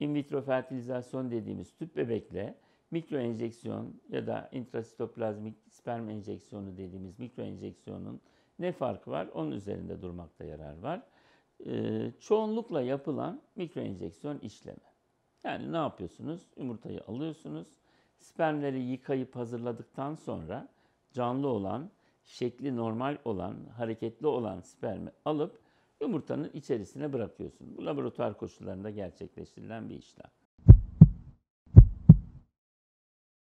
in vitro fertilizasyon dediğimiz tüp bebekle mikro enjeksiyon ya da intrasitoplazmik sperm enjeksiyonu dediğimiz mikro enjeksiyonun ne farkı var? Onun üzerinde durmakta yarar var. Ee, çoğunlukla yapılan mikro enjeksiyon işlemi. Yani ne yapıyorsunuz? Yumurtayı alıyorsunuz. Spermleri yıkayıp hazırladıktan sonra canlı olan, şekli normal olan, hareketli olan spermi alıp yumurtanın içerisine bırakıyorsun. Bu laboratuvar koşullarında gerçekleştirilen bir işlem.